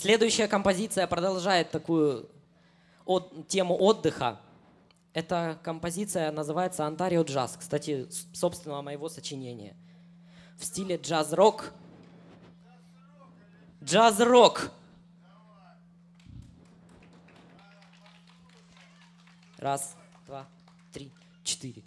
Следующая композиция продолжает такую от, тему отдыха. Эта композиция называется «Онтарио джаз». Кстати, собственного моего сочинения. В стиле джаз-рок. Джаз-рок. Раз, два, три, четыре.